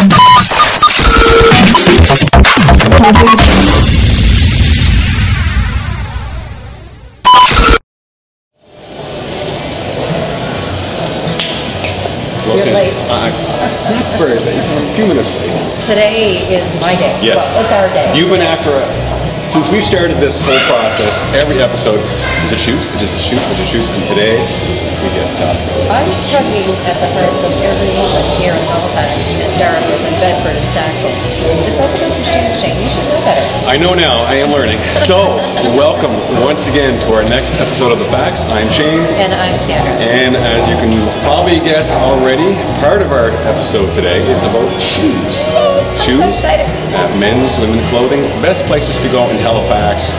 Close You're late. Uh, not very late. I'm a few minutes late. Today is my day. Yes. Well, it's our day. You've been after it. Since we've started this whole process, every episode is a shoot, it's just a shoot, it's a shoot, and today we get to talk I'm tugging at the hearts of every woman here in Halifax, in Dartmouth, and Bedford, and Sackville. It's all about the Shane. You should know better. I know now, I am learning. So, welcome once again to our next episode of The FAX. I'm Shane, And I'm Sandra. and as you can probably guess already, part of our episode today is about shoes. Shoes, excited. Uh, men's, women's clothing, best places to go in Halifax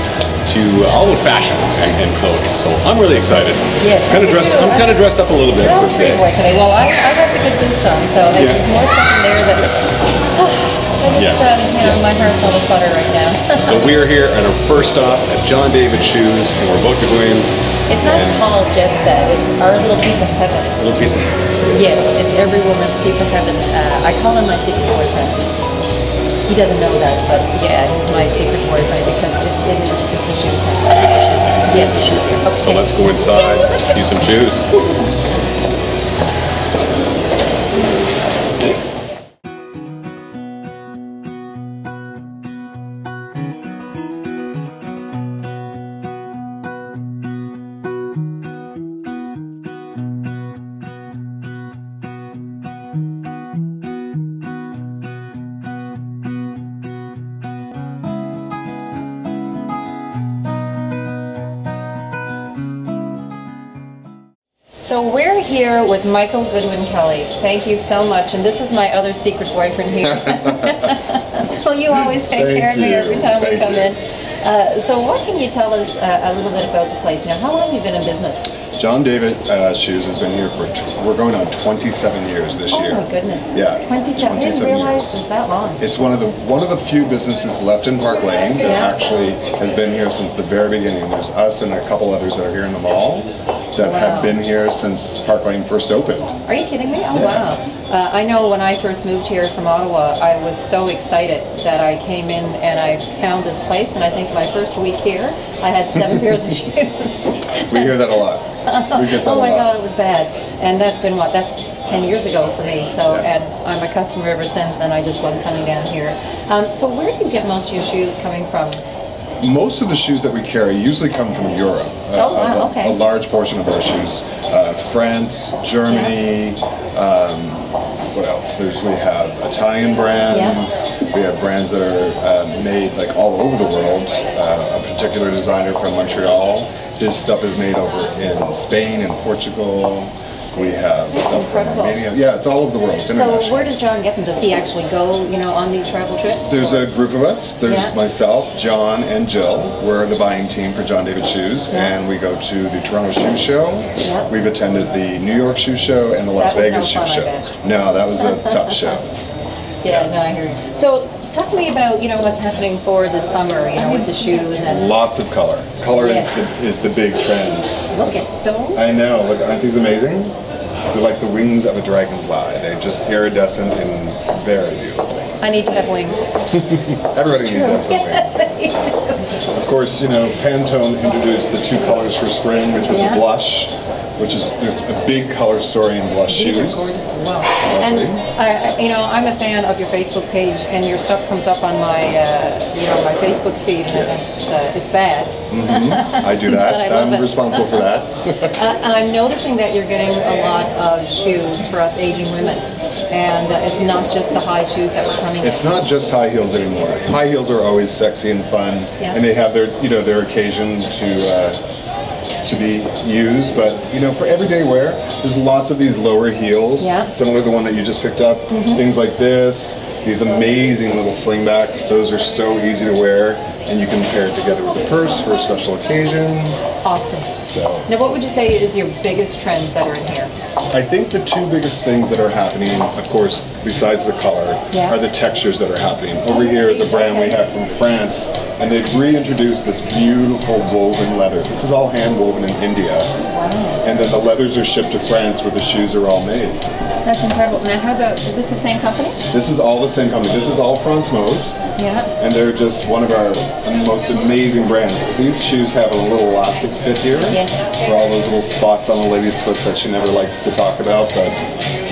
to uh, all about fashion and, and clothing. So I'm really excited. Yes, kind of dressed. too. I'm kind of dressed up a little bit for today. today. Well, I, I have the good boots on, so Yeah. there's more stuff in there that Yes. I just, Yeah. um, you know, Yeah. my heart's all flutter right now. So we are here at our first stop at John David Shoes, and we're about to go in. it's not called just that. It's our little piece of heaven. little piece of. Heaven. Yes, it's every woman's piece of heaven. Uh, I call him my secret boyfriend. He doesn't know that, but yeah, he's my secret boyfriend because it, it is it's a shoe thing. Yes, a shoe thing. Okay. So let's go inside, see some shoes. With Michael Goodwin Kelly. Thank you so much. And this is my other secret boyfriend here. well, you always take Thank care of me every time we come you. in. Uh, so what can you tell us uh, a little bit about the place? Now, how long have you been in business? John David uh, Shoes has been here for, we're going on 27 years this Oh year. my goodness. Yeah. 27. I didn't 27 realize it years. was that long. It's one of the one of the few businesses left in Park Lane that Yeah. actually has been here since the very beginning. There's us and a couple others that are here in the mall that Wow. have been here since Park Lane first opened. Are you kidding me? Oh, Yeah. wow. Uh, I know when I first moved here from Ottawa, I was so excited that I came in and I found this place. And I think my first week here, I had seven pairs of shoes. We hear that a lot. We get that Oh my. God, it was bad. And that's been what? That's 10 years ago for me. So, Yeah. and I'm a customer ever since, and I just love coming down here. Um, so, where do you get most of your shoes coming from? Most of the shoes that we carry usually come from Europe. Uh, Oh, wow, a, okay. a large portion of our shoes. Uh, France, Germany, um, what else? There's we have Italian brands. Yeah. We have brands that are uh, made like all over the world. Uh, a particular designer from Montreal, his stuff is made over in Spain and Portugal. We have stuff from incredible. Romania. Yeah, it's all over the world. It's So, where does John get them? Does he actually go, you know, on these travel trips? There's or- a group of us. There's Yeah. myself, John, and Jill. We're the buying team for John David Shoes, Yeah. and we go to the Toronto Shoe Show. Yeah. We've attended the New York Shoe Show and the Las was no Vegas Shoe fun, Show. No, that was a tough show. Yeah, no, I hear you. So, talk to me about, you know, what's happening for the summer, you know, with the shoes and Lots of color. Color Yes. is, the, is the big trend. look at those. I know. Look, aren't these amazing? They're like the wings of a dragonfly. They're just iridescent and very beautiful. I need to have wings. Everybody needs to have some wings. I do. Of course, you know, Pantone introduced the two colors for spring, which was Yeah. a blush, which is a big color story in blush These are shoes. gorgeous as well. And I, I- you know, I'm a fan of your Facebook page, and your stuff comes up on my, uh, you know, my Facebook feed, and Yes. it's, uh, it's bad. I do that. I I'm responsible for that. Uh, and I'm noticing that you're getting a lot of shoes for us aging women, and uh, it's not just the high shoes that were coming it's in. not just high heels anymore. High heels are always sexy and fun, Yeah. and they have their, you know, their occasion to uh, to be used. But you know, for everyday wear, there's lots of these lower heels, Yeah. Similar to the one that you just picked up. Mm-hmm. Things like this. These amazing little slingbacks. Those are so easy to wear, and you can pair it together with a purse for a special occasion. Awesome. So Now, what would you say is your biggest trends that are in here? I think the two biggest things that are happening, of course, besides the color, Yeah. are the textures that are happening. Over here is a brand we have from France, and they've reintroduced this beautiful woven leather. This is all hand woven in India. And then the leathers are shipped to France where the shoes are all made. That's incredible. Now, how about, is this the same company? This is all the same company. This is all France Mode, Yeah. and they're just one of our most amazing brands. These shoes have a little elastic fit here. Yes. For all those little spots on the lady's foot that she never likes to talk about, but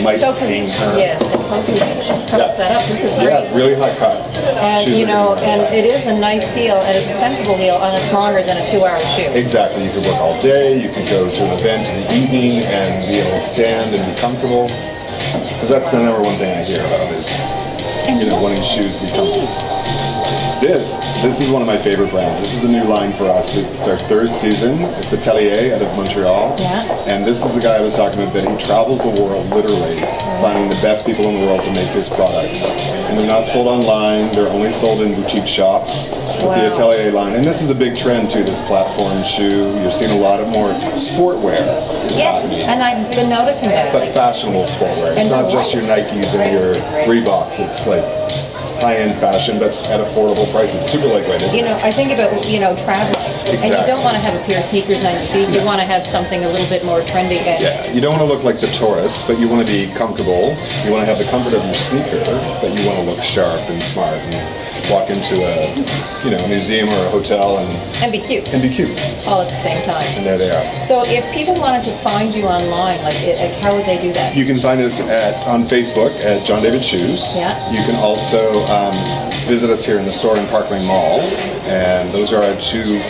might pain her. yes, and totally covers that up. This is. Yeah, really high cut. And Shoes you know, and it is a nice heel, and it's a sensible heel, and it's longer than a two-hour shoe. Exactly. You could work all day. You could go to an event in the evening and be able to stand and be comfortable. Because that's the number one thing I hear about is, you know, wanting shoes to be comfortable. This, this is one of my favorite brands. This is a new line for us. It's our third season. It's Atelier out of Montreal. Yeah. And this is the guy I was talking about that he travels the world literally, finding the best people in the world to make his product. And they're not sold online. They're only sold in boutique shops with Wow. the Atelier line. And this is a big trend too. This platform shoe. You're seeing a lot of more sportwear. Yes, and I've been noticing that. but fashionable sportwear. It's And not just your Nikes and your Reeboks. It's like high-end fashion, but at affordable prices. Super lightweight. Isn't You know, I think about, you know, traveling. And you don't want to have a pair of sneakers on your feet. You want to have something a little bit more trendy. And Yeah, you don't want to look like the tourist, but you want to be comfortable. You want to have the comfort of your sneaker, but you want to look sharp and smart and walk into a, you know, a museum or a hotel and, and be cute and be cute. all at the same time. And there they are. So if people wanted to find you online, like, it, like how would they do that? You can find us at on Facebook at John David Shoes. Yeah. You can also um, visit us here in the store in Park Lane Mall, and those are our two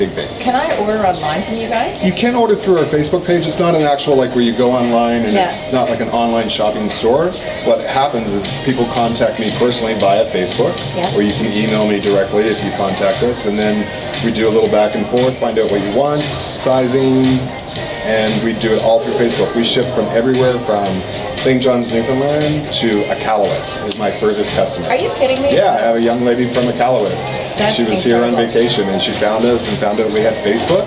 big things. Can I order online from you guys? You can order through our Facebook page. It's not an actual like where you go online and Yeah. it's not like an online shopping store. What happens is people contact me personally via Facebook, Yeah. or you can email me directly if you contact us, and then we do a little back and forth, find out what you want, sizing, and we do it all through Facebook. We ship from everywhere from St. John's, Newfoundland to Iqaluit is my furthest customer. Are you kidding me? Yeah, I have a young lady from Iqaluit. That's she was here on vacation and she found us and found out we had Facebook,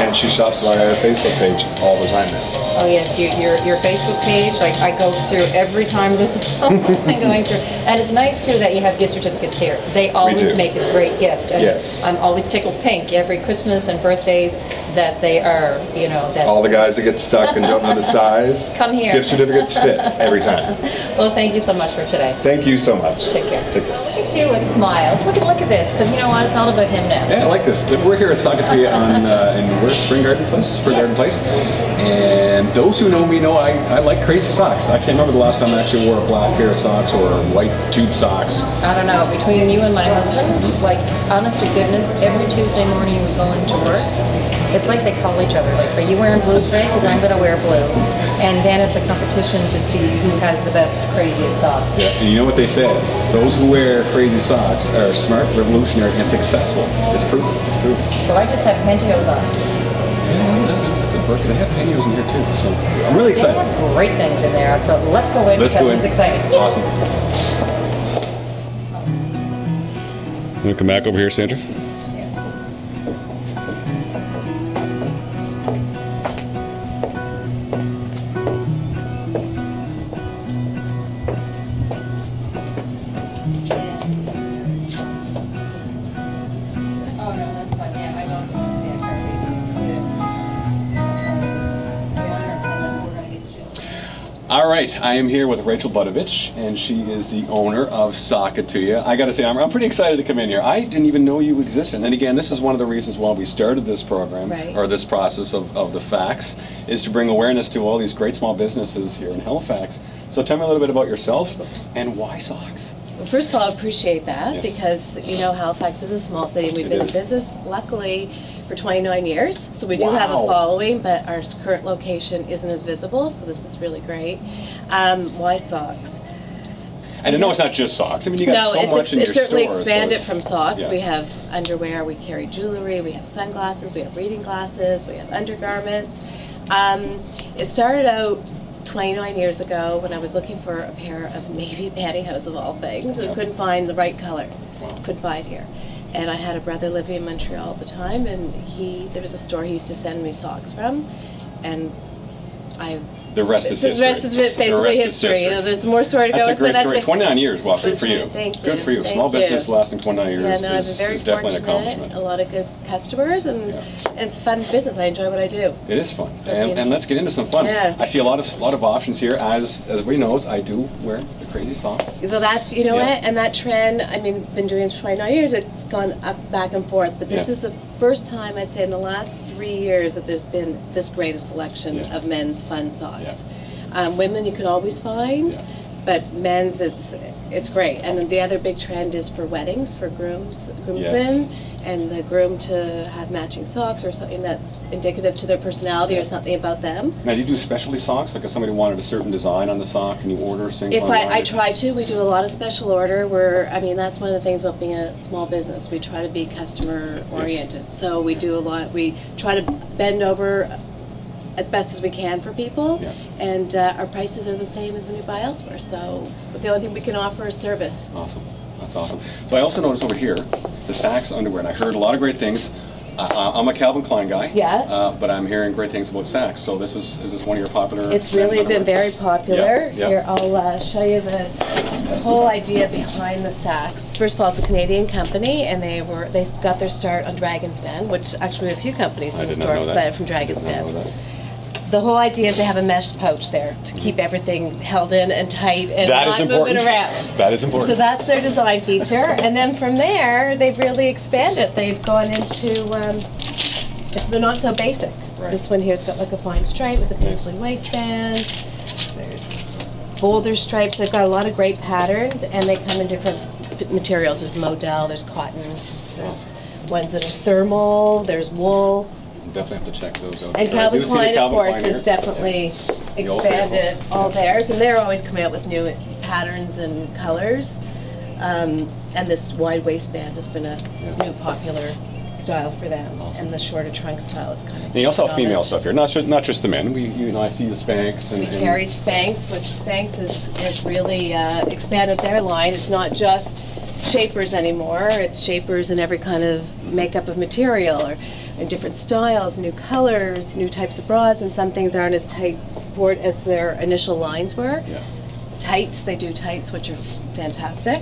and she shops on our Facebook page all the time now. Oh yes, your, your your Facebook page. Like I go through every time there's a I'm going through, and it's nice too that you have gift certificates here. They always make a great gift. And Yes. I'm always tickled pink every Christmas and birthdays that they are. You know that. All the guys that get stuck and don't know the size, Come here. gift certificates fit every time. well, thank you so much for today. Thank you so much. Take care. Take care. At you and smile. Look, look at this, because you know what? It's all about him now. Yeah, I like this. We're here at Sock It To Ya on uh, in where's Spring Garden Place? Spring Yes. Garden Place. And those who know me know I, I like crazy socks. I can't remember the last time I actually wore a black pair of socks or white tube socks. I don't know, between you and my husband, like, honest to goodness, every Tuesday morning we go into work, it's like they call each other, like, are you wearing blue today? Because I'm going to wear blue. And then it's a competition to see who has the best, craziest socks. Yeah, and you know what they said? Those who wear crazy socks are smart, revolutionary, and successful. It's proven. It's proven. Well, I just have pantyhose on. Yeah, that work. They have pantyhose in here too, so I'm really They excited. have great things in there, so let's go in Let's because go in. it's exciting. Awesome. You want to come back over here, Sandra? Right, I am here with Rachel Budovich, and she is the owner of Sock It To Ya. I got to say, I'm, I'm pretty excited to come in here. I didn't even know you existed. And again, this is one of the reasons why we started this program, Right. or this process of, of the FAX, is to bring awareness to all these great small businesses here in Halifax. So tell me a little bit about yourself and why socks. Well, first of all, I appreciate that Yes. because, you know, Halifax is a small city. We've It been is. in business, luckily, for 29 years. So we do have a following, but our current location isn't as visible, so this is really great. Um, why socks? And I know it's not just socks. I mean, you got no, so it's, much in it's your certainly store, so expanded it's- from socks. yeah. We have underwear, we carry jewelry, we have sunglasses, we have reading glasses, we have undergarments. Um, it started out 29 years ago when I was looking for a pair of navy pantyhose of all things. I couldn't find the right color. Couldn't buy it here. And I had a brother living in Montreal at the time, and he there was a store he used to send me socks from, and I The rest is the history. rest is The basically rest is history. You know, there's more story to That's go a with, great that's story. 29 years, well, good for you. Thank Good for you. Thank Small you. business lasting 29 years Yeah, is, no, I've is definitely an accomplishment. A lot of good customers, and, Yeah. and it's fun business. I enjoy what I do. It is fun, So, and, you know. and let's get into some fun. Yeah. I see a lot of a lot of options here. As as everybody knows, I do wear the crazy socks. Well, that's you know Yeah. what, and that trend. I mean, been doing it for 29 years. It's gone up, back and forth. But this is the first time I'd say in the last three years that there's been this great a selection Yeah. of men's fun socks. Um, women you could always find, Yeah. but men's it's it's great. And the other big trend is for weddings for grooms groomsmen. And the groom to have matching socks or something that's indicative to their personality or something about them. Now, do you do specialty socks? Like if somebody wanted a certain design on the sock, and you order things If online? I, I try to, we do a lot of special order where, I mean, that's one of the things about being a small business. We try to be customer oriented. So we do a lot, we try to bend over as best as we can for people. Yeah. And uh, our prices are the same as when you buy elsewhere. So but the only thing we can offer is service. Awesome. That's awesome. So I also noticed over here the Saxx underwear, and I heard a lot of great things. I, I'm a Calvin Klein guy. Yeah. Uh, but I'm hearing great things about Saxx. So this is is this one of your popular? It's really been underwear? very popular. Here, I'll uh, show you the, the whole idea behind the Saxx. First of all, it's a Canadian company, and they were they got their start on Dragon's Den, which actually a few companies in the store that. from Dragon's Den. Know that. The whole idea is they have a mesh pouch there to keep everything held in and tight and That not is important. moving around. That is important. So that's their design feature, and then from there they've really expanded. They've gone into um, they're not so basic. Right. This one here's got like a fine stripe with a Nice. paisley waistband. There's boulder stripes. They've got a lot of great patterns, and they come in different materials. There's modal, there's cotton, there's ones that are thermal, there's wool. Definitely have to check those out. And Calvin the Klein, of course, Klein has definitely The old expanded faithful. all theirs, and they're always coming out with new patterns and colors. Um, and this wide waistband has been a Yeah. new popular style for them, Awesome. and the shorter trunk style is kind of. And you also have female stuff here, not just not just the men. We you know I see the Spanx and, We and carry Spanx, which Spanx has, has really uh, expanded their line. It's not just shapers anymore. It's shapers in every kind of makeup of material or in different styles, new colors, new types of bras, and some things aren't as tight sport as their initial lines were. yeah. Tights, they do tights, which are fantastic.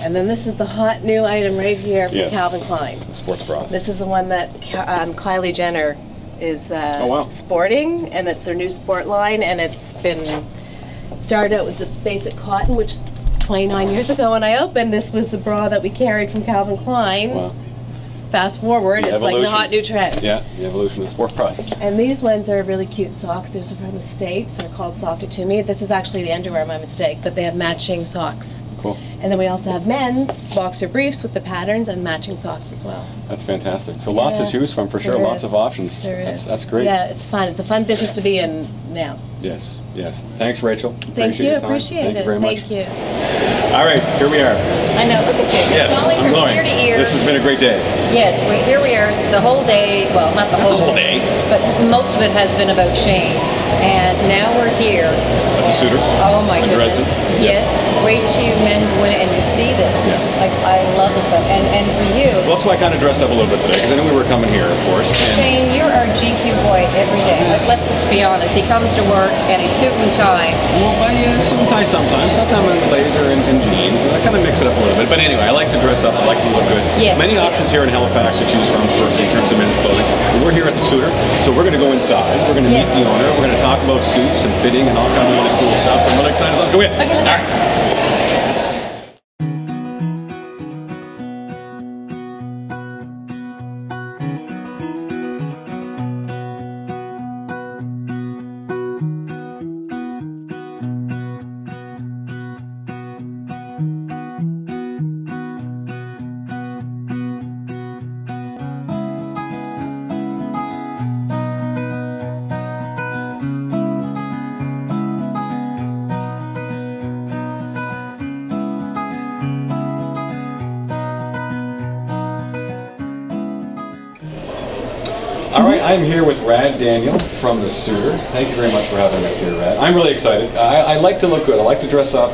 And then this is the hot new item right here from Yes. Calvin Klein. sports bras. This is the one that um, Kylie Jenner is uh, Oh, wow. sporting, and it's their new sport line, and it's been started out with the basic cotton, which 29 years ago when I opened, this was the bra that we carried from Calvin Klein. Wow. Fast forward, The it's like the hot new trend. Yeah, the evolution of sports bras. And these ones are really cute socks. These are from the States. They're called Sock It To Me. This is actually the underwear, my mistake, but they have matching socks. Cool. And then we also have men's boxer briefs with the patterns and matching socks as well. That's fantastic. So lots to choose from for sure. there Lots is. of options. There that's is. that's great. Yeah, it's fun. It's a fun business to be in now. Yes, yes. Thanks, Rachel. Thank you. your time. Appreciate Thank it. you very much. Thank you. All right, here we are. I know, look at you. Yes, Glowing I'm from glowing. ear to ear. This has been a great day. Yes, we, here we are, the whole day, well, not the whole, the whole day. but most of it has been about Shane. And now we're here. At the Suitor Oh my in goodness. Dresden? Yes. Wait till you men go in and you see this. Yeah. Like, I love this stuff. And, and for you, Well, that's why I kind of dressed up a little bit today because I knew we were coming here, of course. Shane, you're our GQ boy every day. Like, let's just be honest. He comes to work and he's suit and tie. Well, I uh, suit and tie sometimes. Sometimes I'm in blazer and, and jeans, and I kind of mix it up a little bit. But anyway, I like to dress up. I like to look good. Yes, Many options here in Halifax to choose from for in terms of men's clothing. But we're here at the Suitor, so we're going to go inside. We're going to Yes. meet the owner. We're going to talk about suits and fitting and all kinds of really cool stuff. So I'm really excited. Let's go in. Okay, let's I'm here with Rad Daniel from the Suitor. Thank you very much for having us here, Rad. I'm really excited. I, I like to look good. I like to dress up,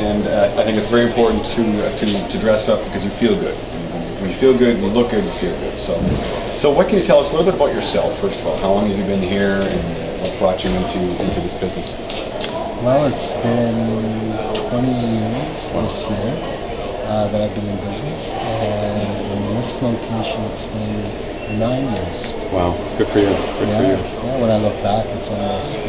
and uh, I think it's very important to, uh, to to dress up because you feel good. When you feel good, you look good, you feel good. So, so what can you tell us a little bit about yourself? First of all, how long have you been here, and what brought you into into this business? Well, it's been 20 years this year uh, that I've been in business, and in this location, it's been nine years. Wow, good for you. Good yeah, for you. yeah. When I look back, it's almost uh,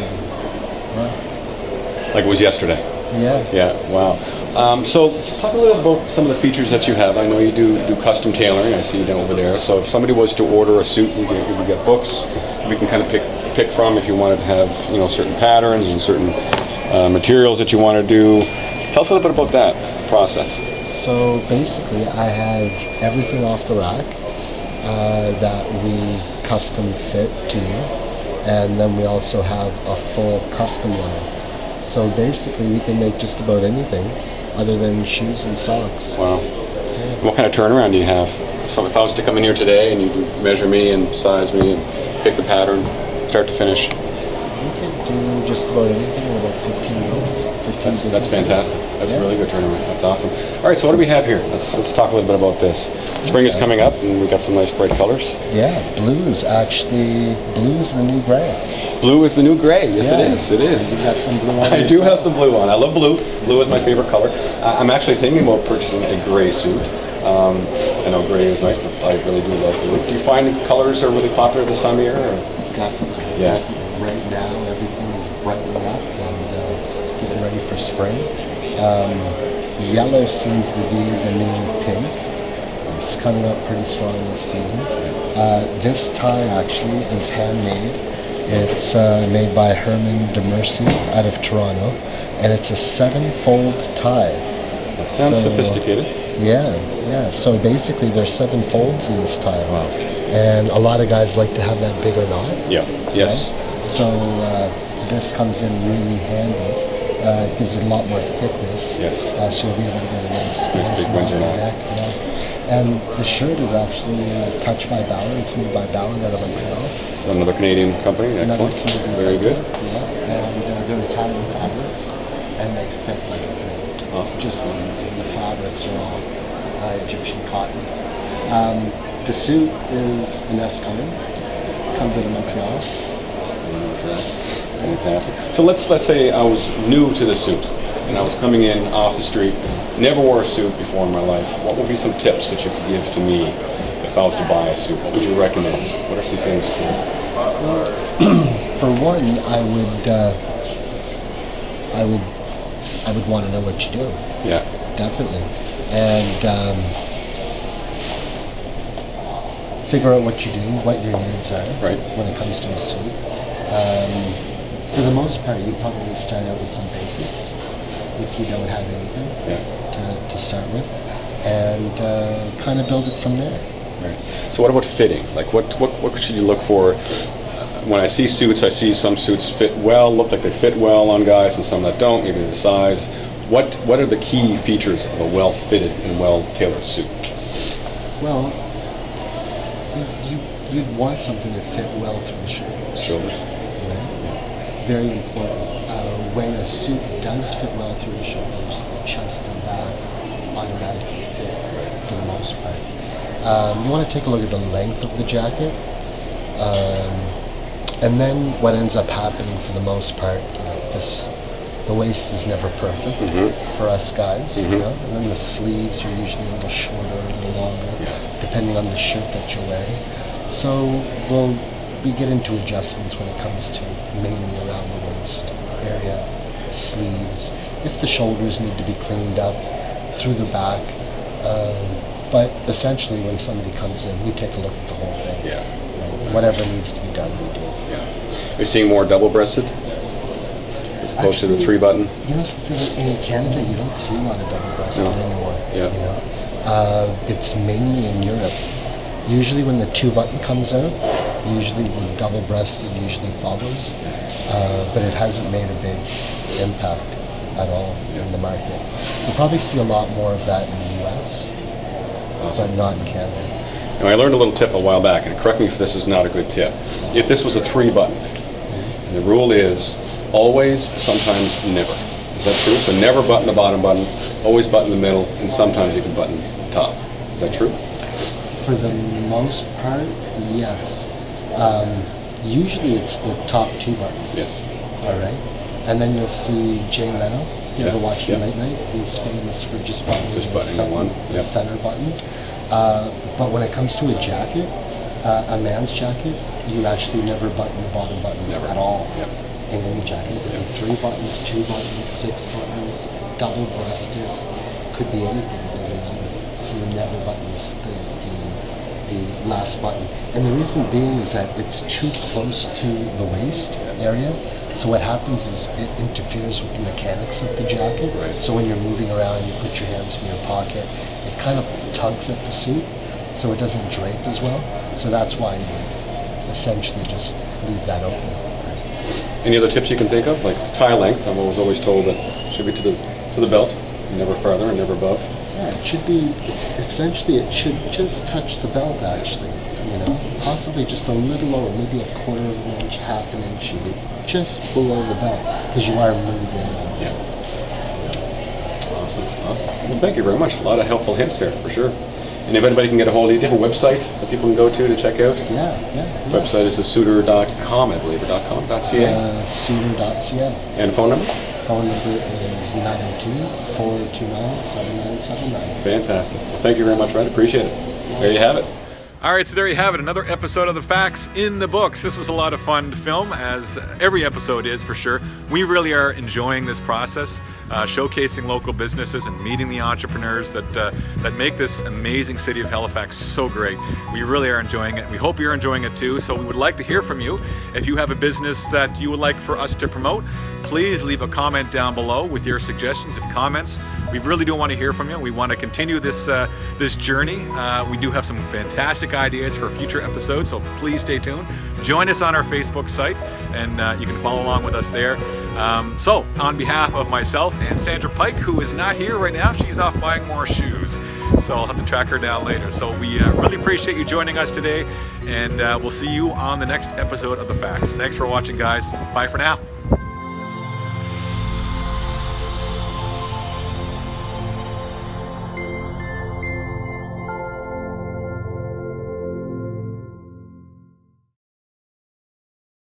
yeah, Like it was yesterday. yeah. Yeah, wow. Um, so talk a little about some of the features that you have. I know you do, do custom tailoring. I see you down over there. So if somebody was to order a suit, we get, we get books. We can kind of pick pick from if you wanted to have you know certain patterns and certain uh, materials that you want to do. Tell us a little bit about that process. So basically, I have everything off the rack uh, that we custom fit to you, and then we also have a full custom line. So basically, we can make just about anything other than shoes and socks. Wow. What kind of turnaround do you have? So if I was to come in here today and you measure me and size me and pick the pattern, start to finish, We could do just about anything in about 15 minutes. 15 That's, that's fantastic. That's Yeah. a really good tournament. That's awesome. All right, so what do we have here? Let's let's talk a little bit about this. Spring is coming up, and we got some nice bright colors. Yeah, blue is actually blue is the new gray. Blue is the new gray. Yes, Yeah. it is. It is. You got some blue on I do have some blue on. I love blue. Blue is my favorite color. I- I'm actually thinking about purchasing a gray suit. Um, I know gray is nice, but I really do love blue. Do you find colors are really popular this time of year? Or? Definitely. Yeah. Right now, everything is brightening up and uh, getting ready for spring. Um, yellow seems to be the new pink. It's coming up pretty strong this season. Uh, this tie actually is handmade. It's uh, made by Herman DeMercy out of Toronto, and it's a seven-fold tie. That sounds So- sophisticated. Yeah, yeah. So basically, there's seven folds in this tie, Wow. and a lot of guys like to have that bigger knot. Yeah. Yes. right? So uh, this comes in really handy. Uh, it gives it a lot more thickness. Yes. Uh, so you'll be able to get a nice, Nice nice big knot in the knot. neck. Yeah. And the shirt is actually uh, touched by Ballard. It's made by Ballard out of Montreal. So another Canadian company. Another Excellent. Canadian Very good. Yeah. And uh, they're Italian fabrics, and they fit like a dream. Awesome. Just amazing. The fabrics are all uh, Egyptian cotton. Um, the suit is an S. Cohen. Comes out of Montreal. Fantastic. So let's let's say I was new to the suit and I was coming in off the street, never wore a suit before in my life. What would be some tips that you could give to me if I was to buy a suit? What would you recommend? What are some things? To, For one, I would, uh, I would, I would want to know what you do. yeah. definitely. And um, figure out what you do, what your needs are Right. when it comes to a suit. Um, for the most part, you probably start out with some basics if you don't have anything Yeah. to, to start with, and uh, kind of build it from there. Right. So what about fitting? Like what what what should you look for? When I see suits, I see some suits fit well, look like they fit well on guys, and some that don't. Maybe the size. What what are the key features of a well-fitted and well-tailored suit? Well, you, you, you'd want something to fit well through the shoulders. Shoulders. Very important. Uh, when a suit does fit well through the shoulders, the chest and back automatically fit for the most part. Um, you want to take a look at the length of the jacket. Um, and then what ends up happening for the most part, you know, this the waist is never perfect for us guys, you know. And then the sleeves are usually a little shorter, a little longer, depending on the shirt that you're wearing. So we'll we get into adjustments when it comes to mainly around the waist area, sleeves. If the shoulders need to be cleaned up, through the back. Um, but essentially, when somebody comes in, we take a look at the whole thing. Yeah. Right? Whatever needs to be done, we do. Yeah. Are you seeing more double-breasted as opposed to the three-button? You know something? In Canada, you don't see a lot of double-breasted No. anymore. Yeah. You know, uh, it's mainly in Europe. Usually, when the two-button comes out, usually the double-breasted usually follows, uh, but it hasn't made a big impact at all in the market. You probably see a lot more of that in the U.S., but not in Canada. Now, I learned a little tip a while back, and correct me if this is not a good tip. If this was a three-button, and the rule is always, sometimes, never. Is that true? So never button the bottom button, always button the middle, and sometimes you can button top. Is that true? For the most part, yes. Um, Usually it's the top two buttons. Yes. All right. And then you'll see Jay Leno. You Yeah, ever watch him yeah. late night, he's famous for just buttoning Just the, buttoning center, one, the yep. center button. Uh, but when it comes to a jacket, uh, a man's jacket, you actually never button the bottom button Never. at all. Yep. In any jacket, it could be three buttons, two buttons, six buttons, double breasted, could be anything. It doesn't matter. You never button this, the, last button. And the reason being is that it's too close to the waist area. So what happens is it interferes with the mechanics of the jacket. Right. So when you're moving around, you put your hands in your pocket, it kind of tugs at the suit, so it doesn't drape as well. So that's why you essentially just leave that open. Any other tips you can think of, like tie length? I was always told that it should be to the to the belt, never farther and never above. Yeah, it should be, essentially, it should just touch the belt, actually, you know? Possibly just a little lower, maybe a quarter of an inch, half an inch, just below the belt, because you are moving. and- Yeah. Awesome, awesome. Well, thank you very much. A lot of helpful hints here, for sure. And if anybody can get a hold of you, do you have a website that people can go to to check out? Yeah, yeah. yeah. Website is suitor.com, I believe, or .com, .ca. Uh, suitor.ca. and phone number? Phone number is 902-429-7979. Fantastic. Well, thank you very much, Ryan. Appreciate it. There you have it. All right, so there you have it. Another episode of the FAX in the Books. This was a lot of fun to film, as every episode is for sure. We really are enjoying this process, uh, showcasing local businesses and meeting the entrepreneurs that uh, that make this amazing city of Halifax so great. We really are enjoying it. We hope you're enjoying it too. So we would like to hear from you. If you have a business that you would like for us to promote, please leave a comment down below with your suggestions and comments. We really do want to hear from you. We want to continue this uh, this journey. Uh, we do have some fantastic ideas for future episodes, so please stay tuned. Join us on our Facebook site, and uh, you can follow along with us there. Um, so, on behalf of myself and Sandra Pike, who is not here right now, she's off buying more shoes. So I'll have to track her down later. So we uh, really appreciate you joining us today, and uh, we'll see you on the next episode of The FAX. Thanks for watching, guys. Bye for now.